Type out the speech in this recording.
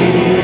It is